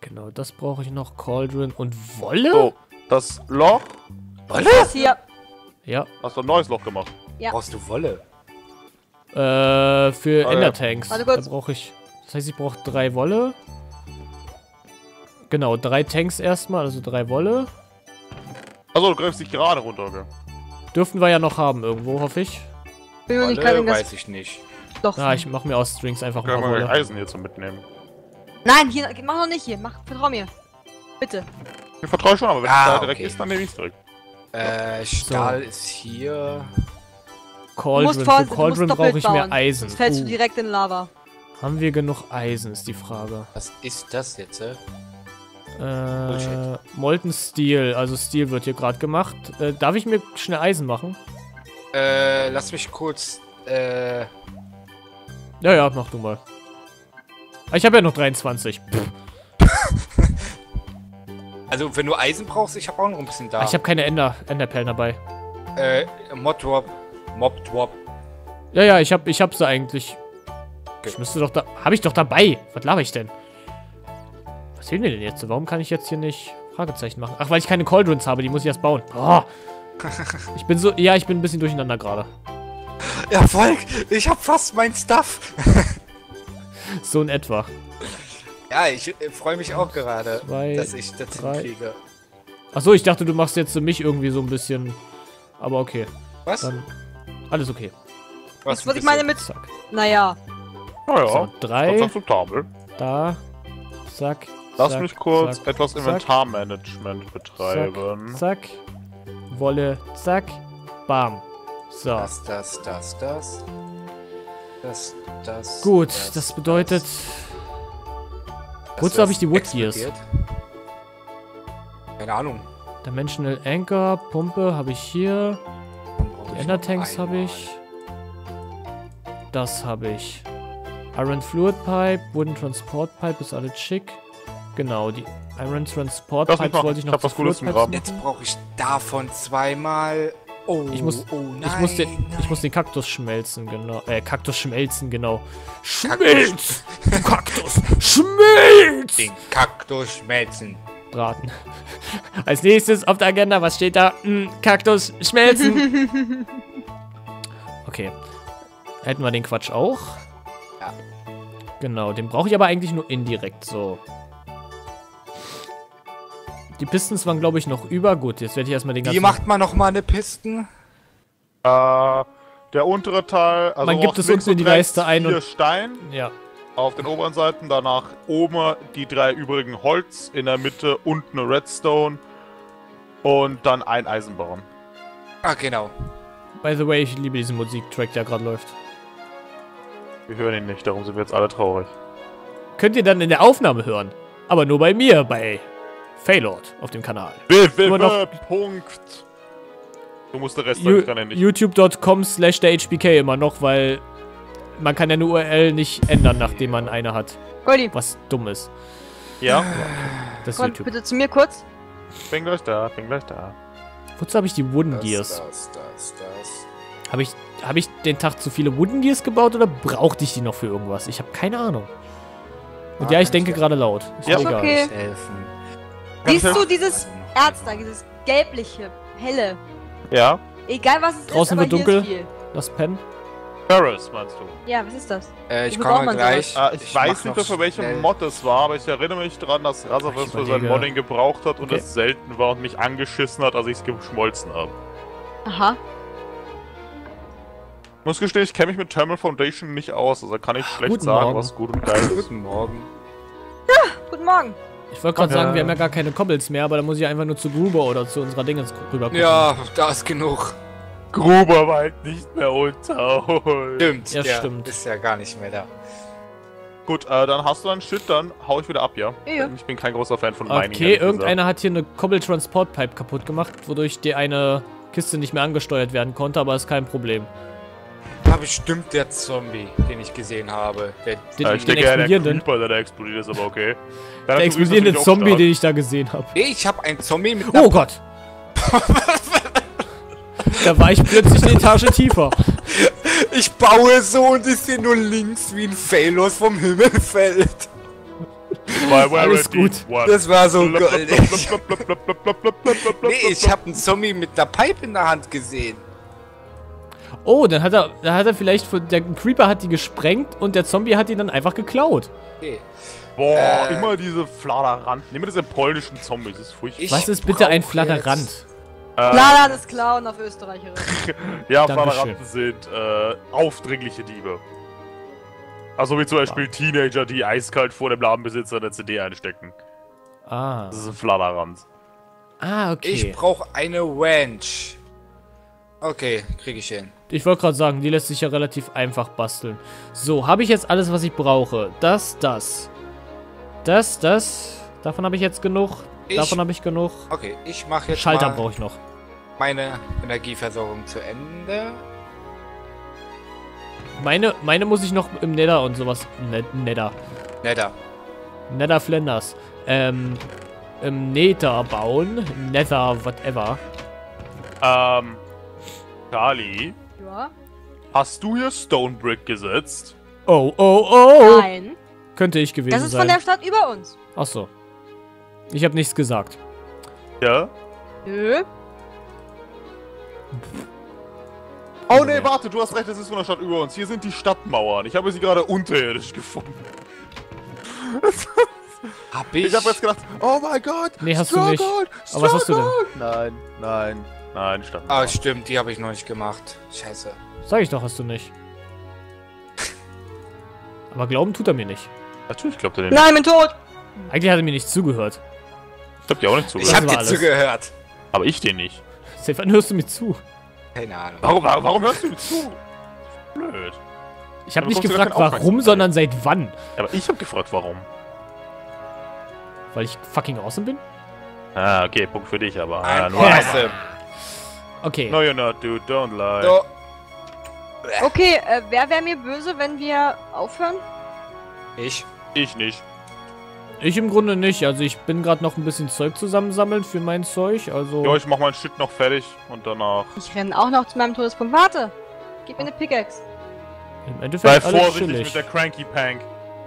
Genau, das brauche ich noch. Cauldron und Wolle? So, das Loch, Das hier. Ja. hast du ein neues Loch gemacht. Ja. Brauchst du Wolle? Äh, für Ah, ja. Endertanks. Warte Da brauche ich. Das heißt, ich brauche drei Wolle. Genau, drei Tanks erstmal, also drei Wolle. Achso, du greifst dich gerade runter, okay. Dürften wir ja noch haben irgendwo, hoffe ich. Bin mir nicht Wolle das weiß ich nicht. doch. Ja, ich mache mir aus Strings einfach Können mal wir Wolle. Eisen hier zum Mitnehmen. Nein, hier, mach noch nicht hier. Mach, vertrau mir. Bitte. Ich vertraue schon, aber wenn Ah, es da direkt okay. ist, dann nehme ich es direkt. Äh, Stahl ist hier. Du Cauldron. Für du Cauldron brauche ich mehr bauen. Eisen. Sonst fällst du Uh, direkt in Lava. haben wir genug Eisen, ist die Frage. Was ist das jetzt? Äh? Äh, Bullshit. Molten Steel, also Steel wird hier gerade gemacht. Äh, darf ich mir schnell Eisen machen? Äh, lass mich kurz. Äh, Ja, ja, mach du mal. Ah, Ich habe ja noch 23. Pff, also, wenn du Eisen brauchst, ich habe auch noch ein bisschen da. ah, Ich habe keine Ender, Enderperlen dabei. äh, Mod Drop. Mob Drop. Ja, ja, ich hab, ich hab sie eigentlich. Okay. Ich müsste doch da. Hab ich doch dabei. Was laber ich denn? Was will mir denn jetzt? Warum kann ich jetzt hier nicht Fragezeichen machen? Ach, weil ich keine Cauldrons habe, die muss ich erst bauen. Oh. Ich bin so. Ja, ich bin ein bisschen durcheinander gerade. Erfolg! Ich hab fast mein Stuff! So in etwa. Ja, ich äh, freue mich auch gerade, Zwei, dass ich das drei. hinkriege. Achso, ich dachte, du machst jetzt für mich irgendwie so ein bisschen. Aber okay. Was? Dann. Alles okay. Was wollte ich meine mit. Zack. Naja. Naja, So, drei. akzeptabel. Da. Zack. Lass zack, mich kurz zack, etwas zack, Inventarmanagement betreiben. Zack. Wolle. Zack. Bam. So. Das, das, das, das. Das, das. Gut, das bedeutet. Wozu habe ich die Wood Gears? Keine Ahnung. Dimensional Anchor, Pumpe habe ich hier. Die ich Ender Tanks habe ich. Das habe ich. Iron Fluid Pipe, Wooden Transport Pipe ist alles schick. Genau, die Iron Transport machen, wollte ich ich noch hab was zu Cooles Fluid zum Graben. Pipes Jetzt brauche ich davon zweimal. Oh, Ich muss- oh nein, Ich muss, den, ich nein. muss den Kaktus schmelzen, genau. Äh, Kaktus schmelzen, genau. Schmelz! Du Kaktus! Schmelz! den Kaktus schmelzen. Braten. Als nächstes auf der Agenda, was steht da? Hm, Kaktus schmelzen. okay. Hätten wir den Quatsch auch. Ja. Genau, den brauche ich aber eigentlich nur indirekt so. Die Pistons waren, glaube ich, noch über. Gut, jetzt werde ich erstmal den ganzen... Wie macht man nochmal eine Pisten? Äh, der untere Teil, also Man gibt es unten in die Leiste ein vier und- Stein Ja, auf den oberen Seiten, danach oben die drei übrigen Holz, in der Mitte unten eine Redstone und dann ein Eisenbarren. Ah, genau. by the way, ich liebe diesen Musiktrack, der gerade läuft. Wir hören ihn nicht, darum sind wir jetzt alle traurig. Könnt ihr dann in der Aufnahme hören. Aber nur bei mir, bei Faylord auf dem Kanal. Punkt. Du musst den Rest er nicht. youtube.com slash der HBK immer noch, weil man kann ja eine URL nicht ändern, nachdem man eine hat. Goldi, Was dumm ist. Ja, Das ist komm YouTube. bitte zu mir kurz. bin gleich da, bin gleich da. Wozu habe ich die Wooden Das, Gears? das, das, das. Habe ich, hab ich den Tag zu viele Wooden Gears gebaut oder brauchte ich die noch für irgendwas? Ich habe keine Ahnung. Und Ah, ja, ich denke ich- gerade laut. Ist Ja. egal. okay. Helfen. Siehst du dieses Erz da, dieses gelbliche, helle. Ja, Egal was es Draußen ist, aber wird hier dunkel. ist. Das Pen. Paris meinst du? Ja, was ist das? Äh, ich Wo braucht komme gleich. Äh, ich, mach weiß nicht mehr, für welche schnell- Mod es war, aber ich erinnere mich daran, dass Razavas Ich für sein. Modding gebraucht hat und Okay. es selten war und mich angeschissen hat, als ich es geschmolzen habe. Aha. Ich muss gestehen, ich kenne mich mit Thermal Foundation nicht aus, also kann ich schlecht Guten sagen, Morgen. was gut und geil ist. Guten Morgen. Guten Morgen. Ich wollte gerade sagen, wir haben ja gar keine Cobbles mehr, aber da muss ich einfach nur zu Gruber oder zu unserer Dingens rüber gucken. Ja, da ist genug. Gruber war halt nicht mehr unter. Stimmt, Ja, der stimmt. ist ja gar nicht mehr da. Gut, äh, dann hast du deinen Shit, dann hau ich wieder ab, ja? Ja. Ich bin kein großer Fan von Mining. Okay, irgendeiner hat hier eine Cobble Transport Pipe kaputt gemacht, wodurch die eine Kiste nicht mehr angesteuert werden konnte, aber ist kein Problem war bestimmt der Zombie, den ich gesehen habe. Der, den, ja, ich den denke, der Creeper, der explodiert ist, aber okay. Der, der explodierende Zombie, den ich da gesehen habe. Nee, ich habe einen Zombie mit Oh Gott! da war ich plötzlich eine Etage tiefer. Ich baue so und ich sehe nur links, wie ein Phalos vom Himmel fällt. Alles gut. Das war so goldig. nee, ich habe einen Zombie mit einer Pipe in der Hand gesehen. Oh, dann hat er, dann hat er vielleicht, von- der Creeper hat die gesprengt und der Zombie hat die dann einfach geklaut. Okay. Boah, Äh. immer diese Fladeranten. Immer diese polnischen Zombies. Das ist furchtbar. Was ist bitte ein Fladerant? Äh, Lala das Clown auf Österreicherisch. ja, Dankeschön. Fladeranten sind äh, aufdringliche Diebe. Also wie zum Beispiel Teenager, die eiskalt vor dem Ladenbesitzer eine CD einstecken. Ah. Das ist ein Fladerant. Ah, okay. Ich brauche eine Wench. Okay, kriege ich hin. Ich wollte gerade sagen, die lässt sich ja relativ einfach basteln. So, habe ich jetzt alles, was ich brauche? Das, das. Das, das. Davon habe ich jetzt genug. Ich- Davon habe ich genug. Okay, ich mache jetzt Schalter brauche ich noch. meine Energieversorgung zu Ende. Meine, meine muss ich noch im Nether und sowas. Ne Nether. Netter. Nether Flanders. Ähm, im Nether bauen. Nether, whatever. Ähm, Charlie, Ja. hast du hier Stonebrick gesetzt? Oh, oh, oh. Nein. Könnte ich gewesen Das ist sein. von der Stadt über uns. Ach so. Ich habe nichts gesagt. Ja? Nö. Oh nee, warte, du hast recht, das ist von der Stadt über uns. Hier sind die Stadtmauern. Ich habe sie gerade unterirdisch gefunden. Hab ich? Ich habe jetzt gedacht, oh mein Gott, Nee, hast du nicht. Stronghold, Aber was hast du denn? Nein, nein, nein, Stadtmauern. Ah, stimmt, die habe ich noch nicht gemacht. Scheiße. Sag ich doch, hast du nicht. Aber glauben tut er mir nicht. Natürlich glaubt er den. Nein, bin tot. Eigentlich hat er mir nicht zugehört. Ich hab dir auch nicht Ich zugehört. habe war dir alles. zugehört. Aber ich dir nicht. Seit wann hörst du mir zu? Keine Ahnung. Warum, warum, warum hörst du mir zu? Blöd. Ich habe nicht gefragt, warum, sondern seit wann. Aber ich habe gefragt, warum. Weil ich fucking awesome bin? Ah, okay, Punkt für dich, aber. Nur einer. Awesome. Okay. No, you're not, dude. Don't lie. So, Okay, äh, wer wäre mir böse, wenn wir aufhören? ich. Ich nicht. Ich im Grunde nicht. Also ich bin gerade noch ein bisschen Zeug zusammensammeln für mein Zeug. Also Ja, ich mach mein Shit noch fertig und danach. Ich renne auch noch zu meinem Todespunkt. Warte. Gib mir eine Pickaxe. im Sei Endeffekt alles vorsichtig mit chillig. der Cranky Pank.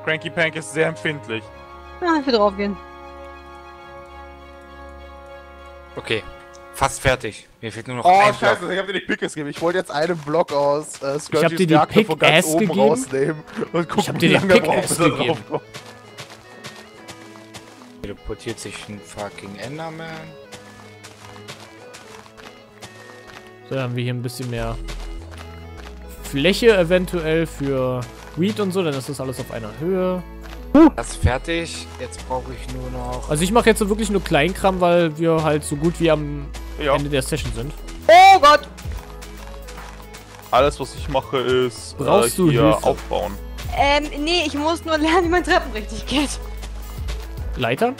Cranky Pank ist sehr empfindlich. Ja, ich will draufgehen. Okay. Fast fertig. Mir fehlt nur noch Oh, ein scheiße, Block. ich hab dir die Pickaxe gegeben. Ich wollte jetzt einen Block aus äh, Ich hab dir die Reaktor von ganz oben gegeben? rausnehmen und gucken, Ich hab dir die wie lange braucht, er gegeben. draufkommt. Teleportiert sich ein fucking Enderman. So, dann haben wir hier ein bisschen mehr Fläche eventuell für Weed und so. Dann ist das alles auf einer Höhe. Das ist fertig. Jetzt brauche ich nur noch. Also ich mache jetzt so wirklich nur Kleinkram, weil wir halt so gut wie am Ja, Ende der Session sind. Oh Gott. alles, was ich mache, ist Brauchst äh, du hier Hilfe? aufbauen. Ähm, nee, ich muss nur lernen, wie man Treppen richtig geht. Leitern?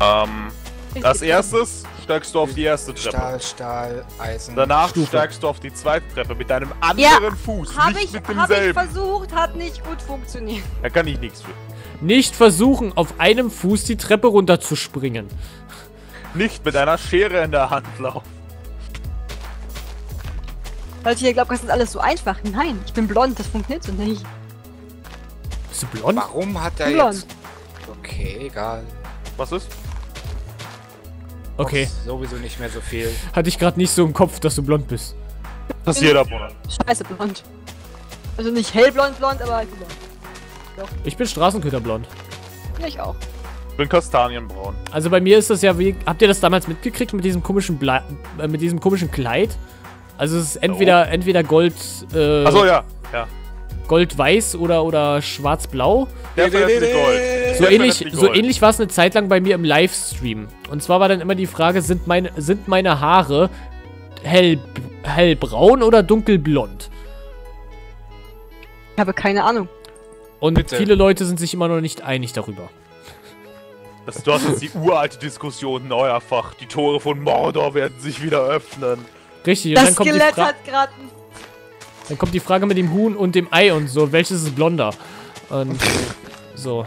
Ähm, Richtig als Treppen. erstes steigst du auf die erste Treppe. Stahl, Stahl, Eisen. Danach Stufe. steigst du auf die zweite Treppe mit deinem Ja, anderen Fuß, Hab nicht ich, mit hab ich demselben. versucht, hat nicht gut funktioniert. Da kann ich nichts für. Nicht versuchen, auf einem Fuß die Treppe runter zu springen. Nicht mit einer Schere in der Hand laufen. Leute, ihr glaubt, das ist alles so einfach. Nein, ich bin blond, das funktioniert so nicht. Bist du blond? Warum hat er Blond. jetzt. Okay, egal. Was ist? Okay. Brauchst Sowieso nicht mehr so viel. Hatte ich gerade nicht so im Kopf, dass du blond bist. Das ist jeder Monat. Scheiße blond. Also nicht hellblond blond, aber ich bin blond. Ich bin Straßenköterblond. Ja, ich auch. Ich bin kastanienbraun. Also bei mir ist das ja wie. Habt ihr das damals mitgekriegt mit diesem komischen Blei äh, mit diesem komischen Kleid? Also es ist entweder entweder Gold äh, Achso, ja. Ja. Gold-Weiß oder oder Schwarz-Blau. So Definitely ähnlich, so ähnlich war es eine Zeit lang bei mir im Livestream. Und zwar war dann immer die Frage, sind meine, sind meine Haare hell, hellbraun oder dunkelblond? Ich habe keine Ahnung. Und Bitte. viele Leute sind sich immer noch nicht einig darüber. Das, du hast jetzt die uralte Diskussion neuerfach. Die Tore von Mordor werden sich wieder öffnen. Richtig, und dann Das kommt, die Skelett Fra hat gerade dann kommt die Frage mit dem Huhn und dem Ei und so, welches ist blonder? Und so.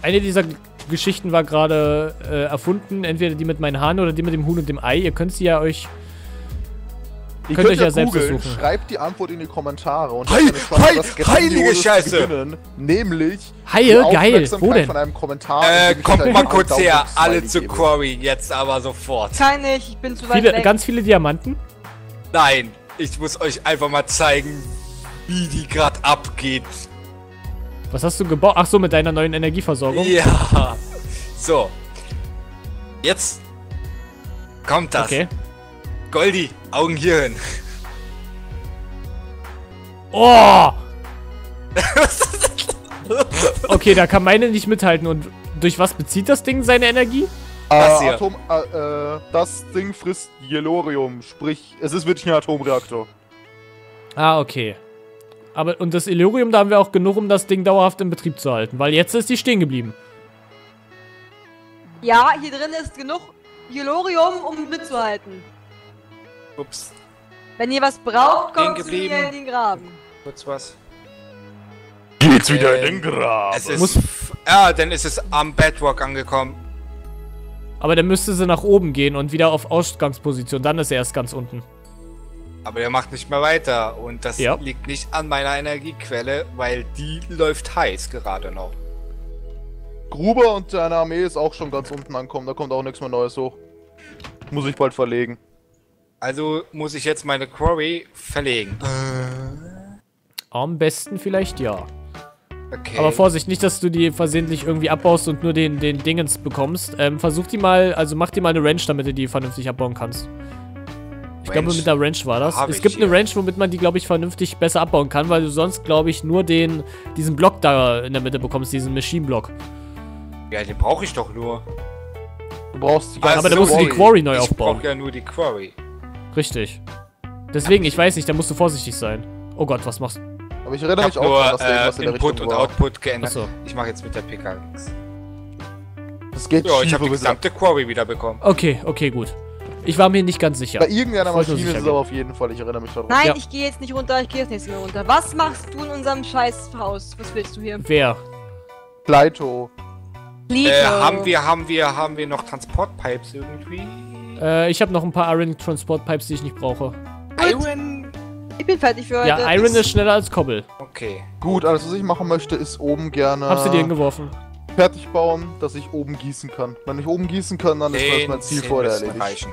Eine dieser Geschichten war gerade äh, erfunden, entweder die mit meinen Haaren oder die mit dem Huhn und dem Ei. Ihr könnt sie ja euch Ihr könnt euch ja selbst googeln, versuchen. schreibt die Antwort in die Kommentare und Heil- heil- heilige Scheiße. gewinnen, nämlich die Geil. Wo denn? von einem Kommentar. Äh, kommt mal kurz her, alle zu. Quarry, jetzt aber sofort. Kann ich, ich bin zu weit Viele, weg. ganz viele Diamanten. Nein, ich muss euch einfach mal zeigen, wie die gerade abgeht. Was hast du gebaut? Ach so, mit deiner neuen Energieversorgung. Ja. So. Jetzt kommt das. Okay. Goldi, Augen hier hin. Oh! Okay, da kann meine nicht mithalten. Und durch was bezieht das Ding seine Energie? Das Äh, hier. Atom, äh, äh, das Ding frisst Yellorium, sprich, es ist wirklich ein Atomreaktor. Ah, okay. Aber und das Illyrium, da haben wir auch genug, um das Ding dauerhaft in Betrieb zu halten. Weil jetzt ist die stehen geblieben. Ja, hier drin ist genug Hyolorium, um mitzuhalten. Ups, Wenn ihr was braucht, kommt zu mir in den Graben. kurz was. Geht's wieder wieder in den Graben. Es ist. Muss- ja, dann ist es am Bedrock angekommen. Aber dann müsste sie nach oben gehen und wieder auf Ausgangsposition. Dann ist er erst ganz unten. Aber der macht nicht mehr weiter. Und das Ja. liegt nicht an meiner Energiequelle, weil die läuft heiß gerade noch. Gruber und seine Armee ist auch schon ganz unten angekommen, da kommt auch nichts mehr Neues hoch. Muss ich bald verlegen. Also muss ich jetzt meine Quarry verlegen. Am besten vielleicht ja. Okay. Aber Vorsicht, nicht, dass du die versehentlich irgendwie abbaust und nur den, den Dingens bekommst. Ähm, versuch die mal, also mach die mal eine Range, damit du die vernünftig abbauen kannst. Ich glaube, Range? mit der Range war das. Hab es ich gibt eine. Range, womit man die, glaube ich, vernünftig besser abbauen kann, weil du sonst, glaube ich, nur den, diesen Block da in der Mitte bekommst, diesen Machine-Block. ja, den brauche ich doch nur. Du brauchst die Aber Aber da dann musst du die Quarry neu ich aufbauen. brauche ja nur die Quarry. Richtig. Deswegen, ich weiß nicht, da musst du vorsichtig sein. Oh Gott, was machst du? Aber ich erinnere Ich mich auch nur an das Ding, was in äh, der Input Richtung und war. Output geändert. Achso. Ich mache jetzt mit der Pickaxe. Das geht Ja, ich habe die gesamte Quarry wieder bekommen. Okay, okay, gut. Ich war mir nicht ganz sicher. Bei irgendeiner Maschine ist es aber auf jeden Fall, ich erinnere mich daran. Nein, Ja. ich gehe jetzt nicht runter, ich gehe jetzt nicht mehr runter. Was machst du in unserem Scheißhaus? Was willst du hier? Wer? Gleito. Lito. Äh, haben wir, haben wir, haben wir noch Transportpipes irgendwie? Äh, ich habe noch ein paar Iron Transport Pipes, die ich nicht brauche. Iron? Ich bin fertig für heute. Ja, Iron ist schneller als Cobble. Okay. Gut, alles was ich machen möchte, ist oben gerne Hab sie dir hingeworfen. fertig bauen, dass ich oben gießen kann. Wenn ich oben gießen kann, dann ist das mein Ziel vorher erledigt. reichen.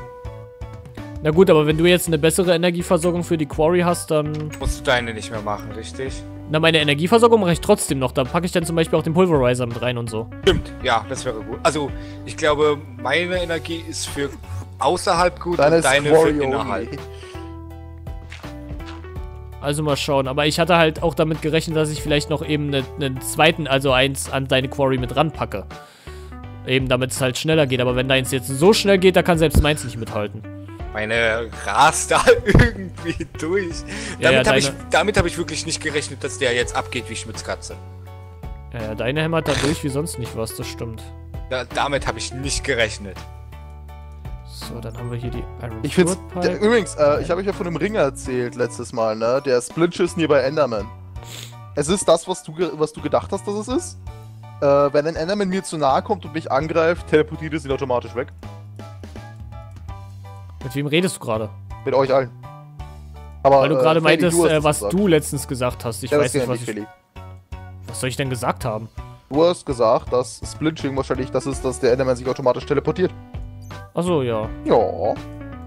Na gut, aber wenn du jetzt eine bessere Energieversorgung für die Quarry hast, dann... Musst du deine nicht mehr machen, richtig? Na, meine Energieversorgung mache ich trotzdem noch. Da packe ich dann zum Beispiel auch den Pulverizer mit rein und so. Stimmt, ja, das wäre gut. Also, ich glaube, meine Energie ist für außerhalb gut Deine und ist deine Quarry für innerhalb. Also mal schauen. Aber ich hatte halt auch damit gerechnet, dass ich vielleicht noch eben ne- einen zweiten, also eins an deine Quarry mit ranpacke. Eben damit es halt schneller geht. Aber wenn deins jetzt so schnell geht, da kann selbst meins nicht mithalten. Meine rast da irgendwie durch. Ja, ja, Damit habe ich, damit hab ich wirklich nicht gerechnet, dass der jetzt abgeht wie Schmitzkatze. Ja, ja, deine hämmert da durch wie sonst nicht was, das stimmt. Da, damit habe ich nicht gerechnet. So, dann haben wir hier die Iron Ich find's. Der, übrigens, äh, ich habe euch ja von dem Ringer erzählt letztes Mal, ne? Der Splintschiss nie bei Enderman. Es ist das, was du, was du gedacht hast, dass es ist. Äh, wenn ein Enderman mir zu nahe kommt und mich angreift, teleportiert es ihn automatisch weg. Mit wem redest du gerade? Mit euch allen. Aber, Weil du äh, gerade Freddy, meintest, du äh, was gesagt. du letztens gesagt hast. Ich ja, weiß nicht, was ich, was soll ich denn gesagt haben? Du hast gesagt, dass Splinching wahrscheinlich das ist, dass der Enderman sich automatisch teleportiert. Achso, ja. Ja.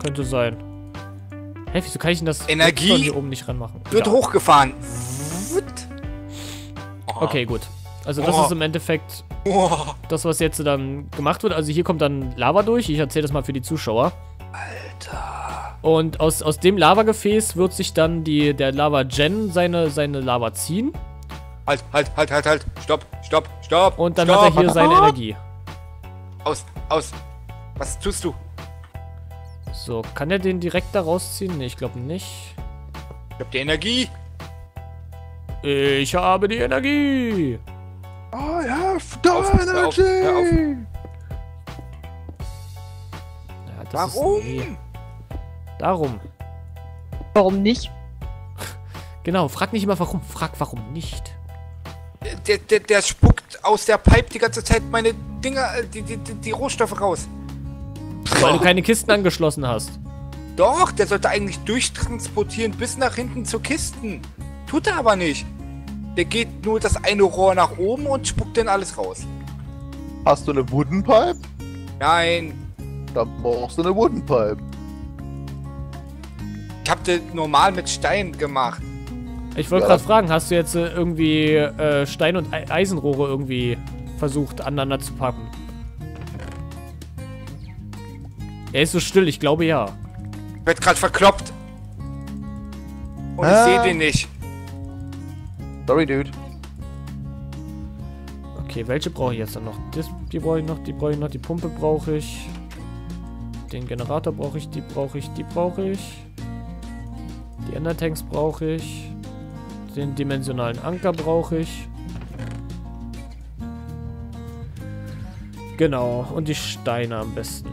Könnte sein. Hä, wieso kann ich denn das Energie hier oben nicht ranmachen? Wird Ja. hochgefahren. Oh. Okay, gut. Also das Oh. ist im Endeffekt Oh, das, was jetzt dann gemacht wird. Also hier kommt dann Lava durch. Ich erzähle das mal für die Zuschauer. Alter. Und aus, aus dem Lavagefäß wird sich dann die, der Lava-Gen seine, seine Lava ziehen. Halt, halt, halt, halt, halt. Stopp, stopp, stopp. Und dann stopp. hat er hier seine Energie. Aus, aus. Was tust du? So, kann er den direkt da rausziehen? Nee, ich glaube nicht. Ich hab die Energie. Ich habe die Energie. I have the Auf, hör auf, hör auf. energy! Ja, das Warum? Ist, nee. Darum. Warum nicht? Genau, frag nicht immer warum, frag warum nicht. Der, der, der spuckt aus der Pipe die ganze Zeit meine Dinger, äh, die, die, die, die Rohstoffe raus. Weil du keine Kisten angeschlossen hast. Doch, der sollte eigentlich durchtransportieren bis nach hinten zu Kisten. Tut er aber nicht. Der geht nur das eine Rohr nach oben und spuckt dann alles raus. Hast du eine Wooden Pipe? Nein, Dann brauchst du eine Wooden Pipe. ich hab das normal mit Stein gemacht. Ich wollte Ja, gerade fragen, hast du jetzt äh, irgendwie äh, Stein- und Ei- Eisenrohre irgendwie versucht aneinander zu packen? Er ist so still, ich glaube ja. Wird gerade verkloppt. Und ich Ah. sehe den nicht. Sorry, Dude. Okay, welche brauche ich jetzt dann noch? Das, die brauche ich noch, die brauche ich noch, die Pumpe brauche ich. Den Generator brauche ich, die brauche ich, die brauche ich. Die Endertanks brauche ich. Den dimensionalen Anker brauche ich. Genau, und die Steine am besten.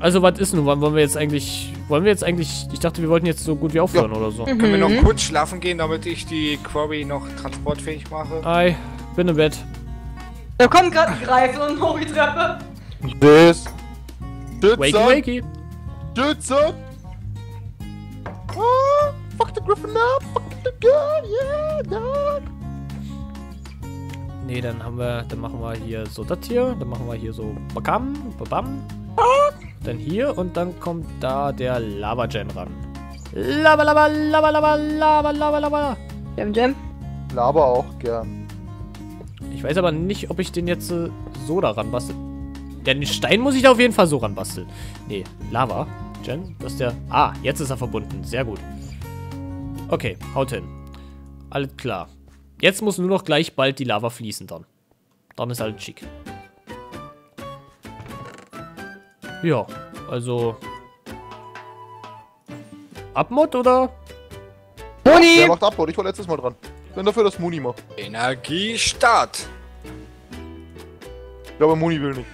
Also, was ist nun? Wann wollen wir jetzt eigentlich. Wollen wir jetzt eigentlich. Ich dachte, wir wollten jetzt so gut wie aufhören oder so. Können wir noch Mhm. kurz schlafen gehen, damit ich die Quarry noch transportfähig mache? Ei, bin im Bett. Da kommt gerade ein Greif und hoch die Treppe. Wakey, Schütze! wakey. Schütze! Ah, fuck the Griffin up! Fuck the girl, yeah, dog! Nee, dann haben wir, dann machen wir hier so das hier, dann machen wir hier so bakam, babam. Dann hier und dann kommt da der Lava Gen ran. Lava, lava, lava, lava, lava, lava, lava. Jam Jam. Laber auch gern. Ich weiß aber nicht, ob ich den jetzt äh, so daran bastel. Den Stein muss ich da auf jeden Fall so ran basteln. Nee, Lava. Gen, das ist der. Ah, jetzt ist er verbunden. Sehr gut. Okay, haut hin. Alles klar. Jetzt muss nur noch gleich bald die Lava fließen dann. Dann ist alles schick. Ja, also. Abmod oder? Der Moni! macht ab, ich war letztes Mal dran. Bin dafür, dass Muni macht. Energiestart. Ja, aber Muni will nicht.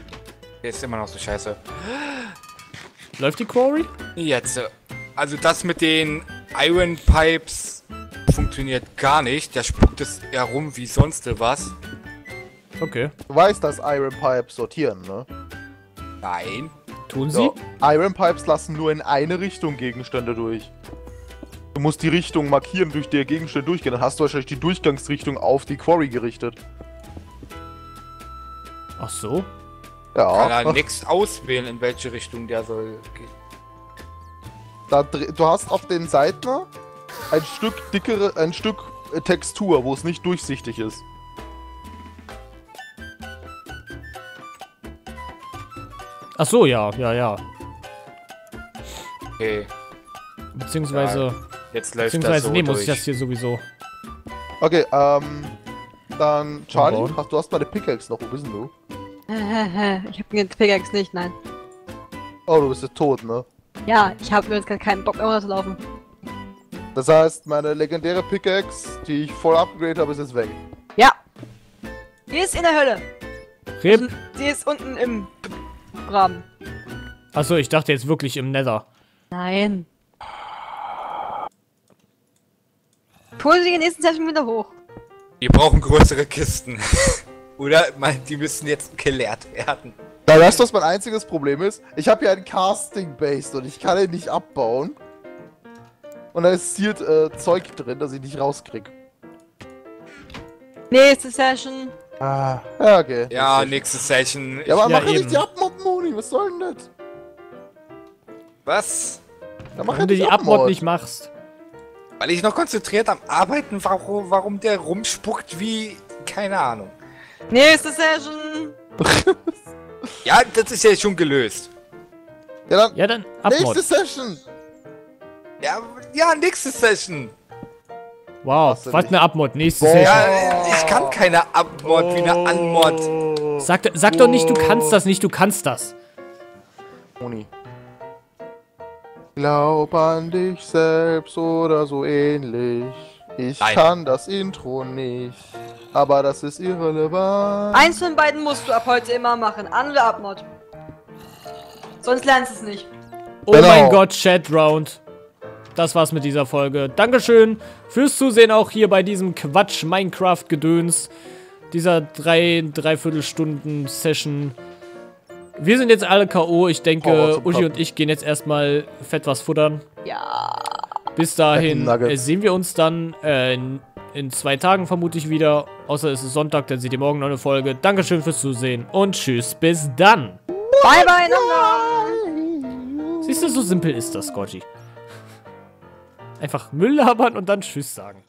Der ist immer noch so scheiße. Läuft die Quarry? Jetzt. äh, Also das mit den Iron Pipes funktioniert gar nicht. Der spuckt es herum wie sonst was. Okay. Du weißt, dass Iron Pipes sortieren, ne? Nein. Tun sie? So. Iron Pipes lassen nur in eine Richtung Gegenstände durch. Du musst die Richtung markieren, durch die der Gegenstand durchgehen. Dann hast du wahrscheinlich die Durchgangsrichtung auf die Quarry gerichtet. Ach so. Kann Ja. er nichts auswählen, in welche Richtung der soll gehen. Da, du hast auf den Seiten ein Stück dickere, ein Stück äh, Textur, wo es nicht durchsichtig ist. Ach so, ja, ja, ja. Okay. Beziehungsweise, Jetzt läuft das beziehungsweise, so nee, durch. muss ich das hier sowieso. Okay, ähm. Dann, Charlie, hast, du hast meine Pickaxe noch. Wo bist denn du? Ich hab den Pickaxe nicht, nein. Oh, du bist jetzt tot, ne? Ja, ich habe jetzt gerade keinen Bock mehr runterzulaufen. Das heißt, meine legendäre Pickaxe, die ich voll upgradet habe, ist jetzt weg. Ja. Die ist in der Hölle. Reb. Die ist unten im Graben. Achso, ich dachte jetzt wirklich im Nether. Nein. Hol sie in der nächsten Session wieder hoch. Wir brauchen größere Kisten. Oder man, die müssen jetzt geleert werden. Na, weißt du, was mein einziges Problem ist? Ich habe hier ein Casting-Base und ich kann ihn nicht abbauen. Und da ist hier äh, Zeug drin, das ich nicht rauskrieg. Nächste Session. Ah, ja, okay. Ja, nächste Session. Ja, aber Ja, mach ja eben. nicht die Abmod, Moni, was soll denn das? Was? Ja, mach Wenn du die Abmod nicht machst. Weil ich noch konzentriert am Arbeiten war, warum, warum der rumspuckt wie. Keine Ahnung. Nächste Session. Ja, das ist ja schon gelöst. Ja, dann Ja, dann Abmod. nächste Session. Ja, ja, nächste Session. Wow, was nicht. eine Abmod. Nächste Boah. Session. Ja, ich kann keine Abmod wie eine Anmod. Sag, sag doch nicht, du kannst das nicht, du kannst das. Moni. Glaub an dich selbst oder so ähnlich. Ich Nein. kann das Intro nicht. Aber das ist irrelevant. Eins von beiden musst du ab heute immer machen. An oder Abmod. Sonst lernst du es nicht. Oh Genau. mein Gott, Chat Round. Das war's mit dieser Folge. Dankeschön fürs Zusehen auch hier bei diesem Quatsch Minecraft Gedöns. Dieser drei, dreiviertel Stunden Session. Wir sind jetzt alle K.O. Ich denke, Uschi und ich gehen jetzt erstmal fett was futtern. Ja. Bis dahin äh, sehen wir uns dann äh, in, in zwei Tagen vermutlich wieder. Außer es ist Sonntag, dann seht ihr morgen noch eine Folge. Dankeschön fürs Zusehen und tschüss, bis dann. Bye, bye, Nom. Siehst du, so simpel ist das, Gotchi. Einfach Müll labern und dann Tschüss sagen.